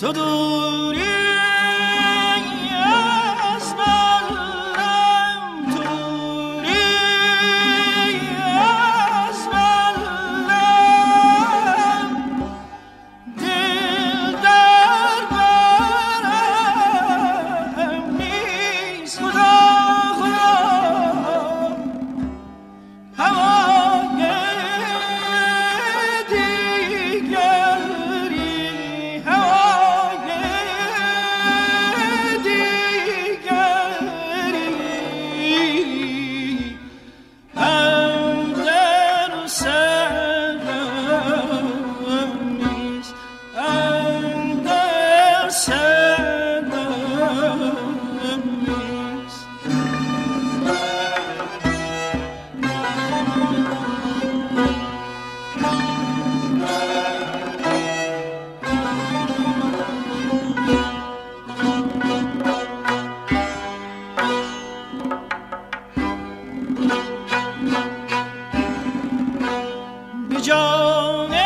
تو دوری Young.